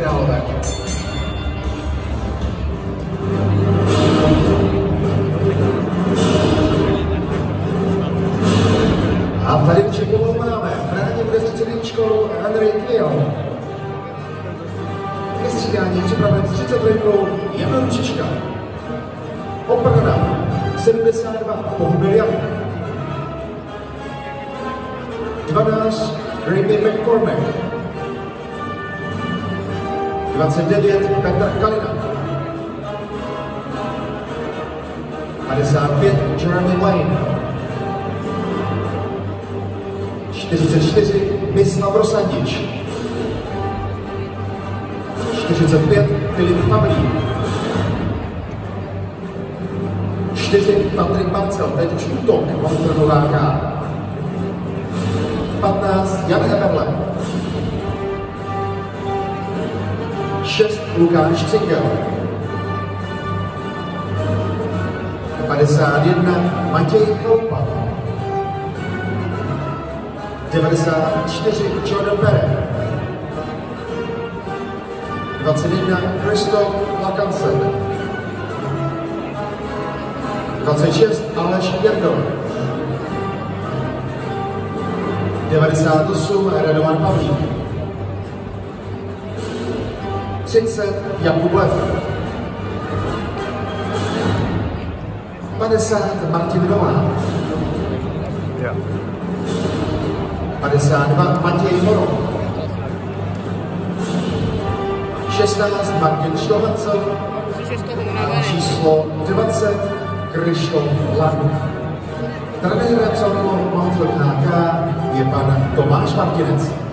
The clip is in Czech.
Králové. A tady Čekovou máme. V bráně bude s jedničkou Andrej Kvil. Ke střídání připraven s 33. Jan Ručička. Oprana 72 Bohumil Jan. 12 Raby McCormack. 29 Petr Kalina. 55 Jeremy Lane. 44 Mislav Rosandič. 45 Filip Pavlík. 4 Patrik Barcel, teď už útok Walter Nováka. 15 Jan Eberle. 6 Lukáš Cingel. 51 Matěj Chalupa. 94 Jordan Pere. 21 Kristof Lakansen. 26 Aleš Jerdol. 98 Radovan Pavlík. 30 Jakub Lev. 50 Martin Novák. 52 Matěj Moro. 16 Martin Štohancel. A číslo 20 Krištof Lang. Trenérem celého Mountford HK je pan Tomáš Martinec.